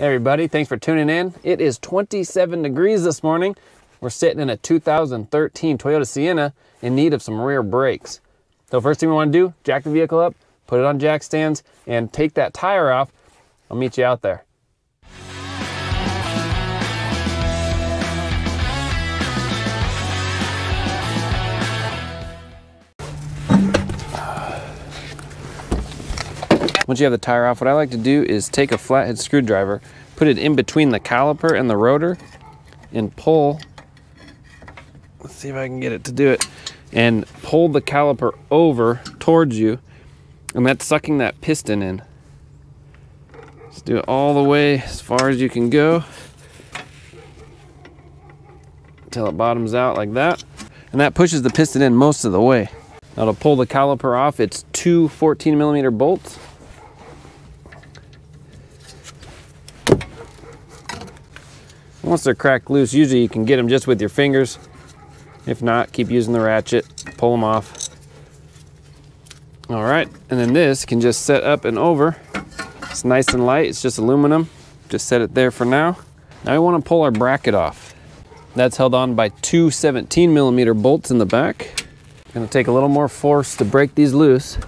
Hey everybody, thanks for tuning in. It is 27 degrees this morning. We're sitting in a 2013 Toyota Sienna in need of some rear brakes. So first thing we want to do, jack the vehicle up, put it on jack stands, and take that tire off. I'll meet you out there. Once you have the tire off, what I like to do is take a flathead screwdriver, put it in between the caliper and the rotor, and pull. Let's see if I can get it to do it. And pull the caliper over towards you, and that's sucking that piston in. Just do it all the way as far as you can go until it bottoms out like that. And that pushes the piston in most of the way. Now to pull the caliper off, it's two 14 millimeter bolts. Once they're cracked loose, usually you can get them just with your fingers. If not, keep using the ratchet, pull them off. All right, and then this can just set up and over. It's nice and light, it's just aluminum. Just set it there for now. Now we wanna pull our bracket off. That's held on by two 17 millimeter bolts in the back. Gonna take a little more force to break these loose.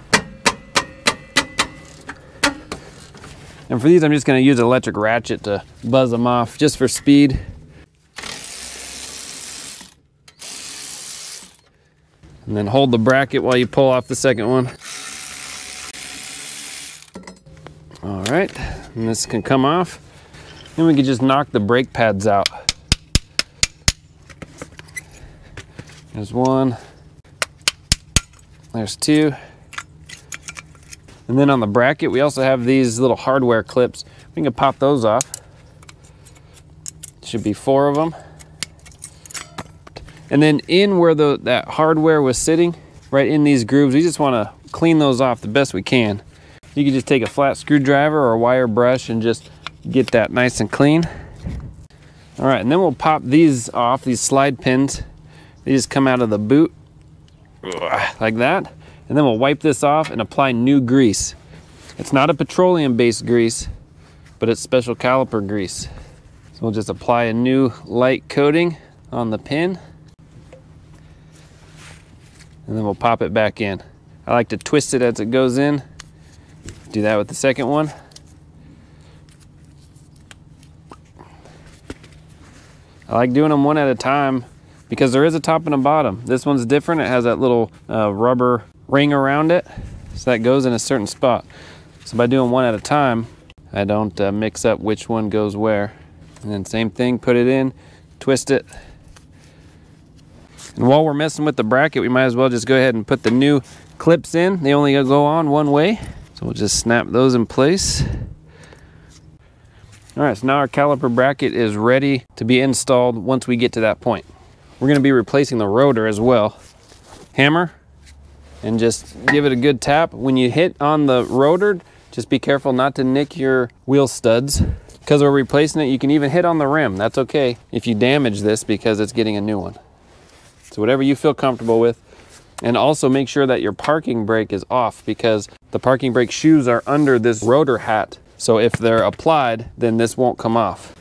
And for these, I'm just gonna use an electric ratchet to buzz them off just for speed. And then hold the bracket while you pull off the second one. All right, and this can come off. Then we can just knock the brake pads out. There's one, there's two. And then on the bracket, we also have these little hardware clips. We can pop those off. Should be four of them. And then in where the, that hardware was sitting, right in these grooves, we just wanna clean those off the best we can. You can just take a flat screwdriver or a wire brush and just get that nice and clean. All right, and then we'll pop these off, these slide pins. They just come out of the boot like that. And then we'll wipe this off and apply new grease. It's not a petroleum-based grease, but it's special caliper grease. So we'll just apply a new light coating on the pin. And then we'll pop it back in. I like to twist it as it goes in. Do that with the second one. I like doing them one at a time because there is a top and a bottom. This one's different. It has that little uh, rubber ring around it so that goes in a certain spot. So by doing one at a time, I don't uh, mix up which one goes where. And then same thing, put it in, twist it. And while we're messing with the bracket, we might as well just go ahead and put the new clips in. They only go on one way. So we'll just snap those in place. All right, so now our caliper bracket is ready to be installed once we get to that point. We're gonna be replacing the rotor as well. Hammer, and just give it a good tap. When you hit on the rotor, just be careful not to nick your wheel studs. Because we're replacing it, you can even hit on the rim. That's okay if you damage this because it's getting a new one. So whatever you feel comfortable with. And also make sure that your parking brake is off because the parking brake shoes are under this rotor hat. So if they're applied, then this won't come off.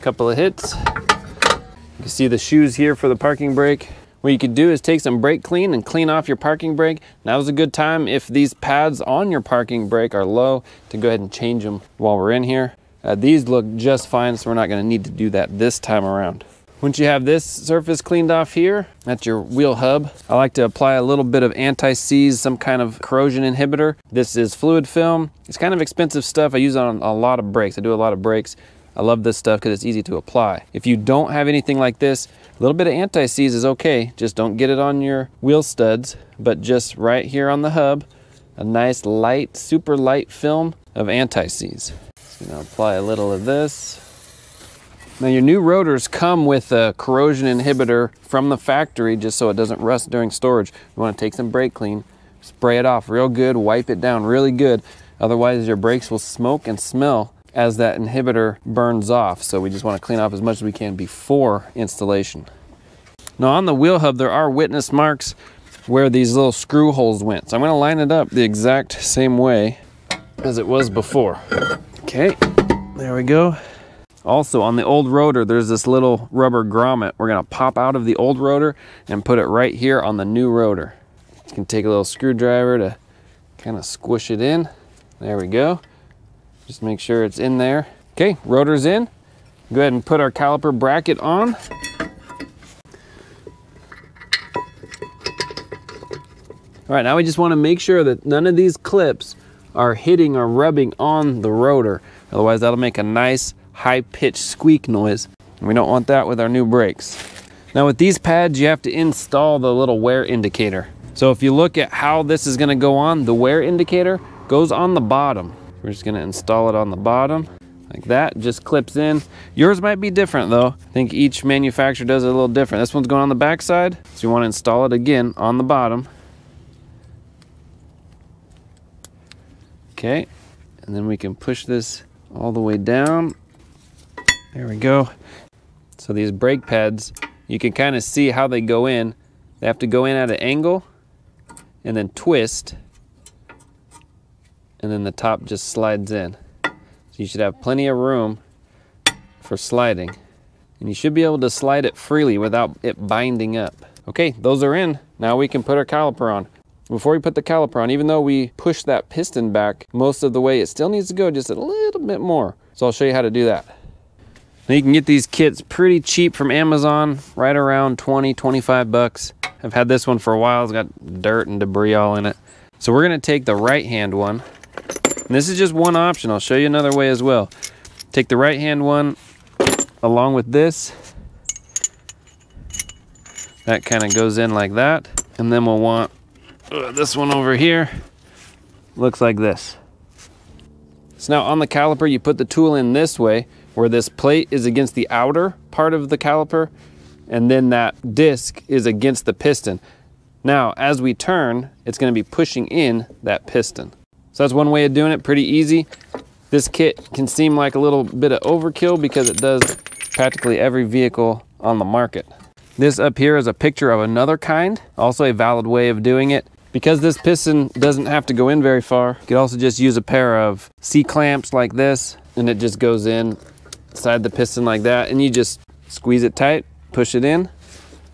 Couple of hits. You can see the shoes here for the parking brake. What you could do is take some brake clean and clean off your parking brake. Now's a good time if these pads on your parking brake are low to go ahead and change them while we're in here. Uh, these look just fine, so we're not gonna need to do that this time around. Once you have this surface cleaned off here, that's your wheel hub. I like to apply a little bit of anti-seize, some kind of corrosion inhibitor. This is fluid film. It's kind of expensive stuff. I use on a lot of brakes. I do a lot of brakes. I love this stuff because it's easy to apply. If you don't have anything like this, a little bit of anti-seize is okay. Just don't get it on your wheel studs, but just right here on the hub, a nice light, super light film of anti-seize. Just gonna apply a little of this. Now your new rotors come with a corrosion inhibitor from the factory just so it doesn't rust during storage. You want to take some brake clean, spray it off real good, wipe it down really good. Otherwise your brakes will smoke and smell as that inhibitor burns off. So we just want to clean off as much as we can before installation. Now on the wheel hub, there are witness marks where these little screw holes went. So I'm going to line it up the exact same way. as it was before. Okay, there we go. Also on the old rotor, there's this little rubber grommet. We're gonna pop out of the old rotor and put it right here on the new rotor. You can take a little screwdriver to kind of squish it in. There we go. Just make sure it's in there. Okay, rotor's in. Go ahead and put our caliper bracket on. All right, now we just wanna make sure that none of these clips are hitting or rubbing on the rotor. Otherwise that'll make a nice high-pitched squeak noise. We don't want that with our new brakes. Now with these pads, you have to install the little wear indicator. So if you look at how this is gonna go on, the wear indicator goes on the bottom. We're just gonna install it on the bottom like that, just clips in. Yours might be different though. I think each manufacturer does it a little different. This one's going on the back side, so you wanna install it again on the bottom. Okay, and then we can push this all the way down there we go. So these brake pads, you can kind of see how they go in. They have to go in at an angle and then twist. And then the top just slides in. So you should have plenty of room for sliding. And you should be able to slide it freely without it binding up. Okay, those are in. Now we can put our caliper on. Before we put the caliper on, even though we push that piston back most of the way, it still needs to go just a little bit more. So I'll show you how to do that. Now you can get these kits pretty cheap from Amazon, right around 20, 25 bucks. I've had this one for a while. It's got dirt and debris all in it. So we're gonna take the right hand one. And this is just one option. I'll show you another way as well. Take the right hand one along with this. That kind of goes in like that. And then we'll want uh, this one over here. Looks like this. So now on the caliper, you put the tool in this way where this plate is against the outer part of the caliper and then that disc is against the piston. Now, as we turn, it's gonna be pushing in that piston. So that's one way of doing it, pretty easy. This kit can seem like a little bit of overkill because it does practically every vehicle on the market. This up here is a picture of another kind, also a valid way of doing it. Because this piston doesn't have to go in very far, you could also just use a pair of C-clamps like this, and it just goes in side the piston like that and you just squeeze it tight, push it in.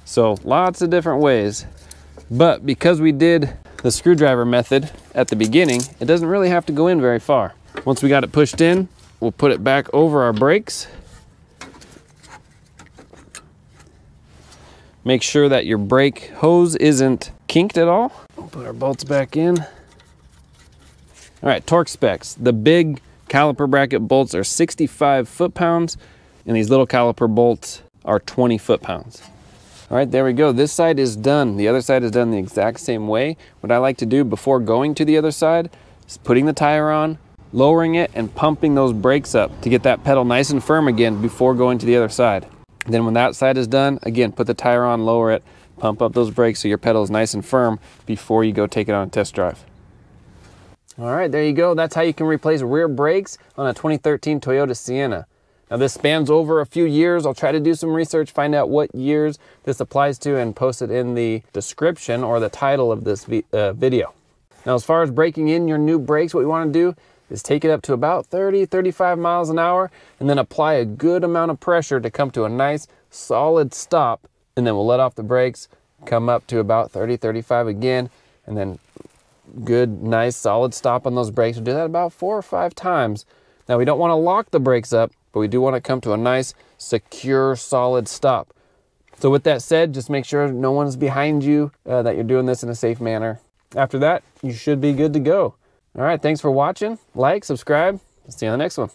So lots of different ways. But because we did the screwdriver method at the beginning, it doesn't really have to go in very far. Once we got it pushed in, we'll put it back over our brakes. Make sure that your brake hose isn't kinked at all. We'll put our bolts back in. All right, torque specs. The big Caliper bracket bolts are 65 foot-pounds, and these little caliper bolts are 20 foot-pounds. All right, there we go. This side is done. The other side is done the exact same way. What I like to do before going to the other side is putting the tire on, lowering it, and pumping those brakes up to get that pedal nice and firm again before going to the other side. Then when that side is done, again, put the tire on, lower it, pump up those brakes so your pedal is nice and firm before you go take it on a test drive. All right, there you go. That's how you can replace rear brakes on a 2013 Toyota Sienna. Now this spans over a few years. I'll try to do some research, find out what years this applies to and post it in the description or the title of this uh, video. Now as far as breaking in your new brakes, what we wanna do is take it up to about 30, 35 miles an hour and then apply a good amount of pressure to come to a nice solid stop and then we'll let off the brakes, come up to about 30, 35 again and then good, nice, solid stop on those brakes. We'll do that about four or five times. Now we don't want to lock the brakes up, but we do want to come to a nice, secure, solid stop. So with that said, just make sure no one's behind you, uh, that you're doing this in a safe manner. After that, you should be good to go. All right, thanks for watching. Like, subscribe. See you on the next one.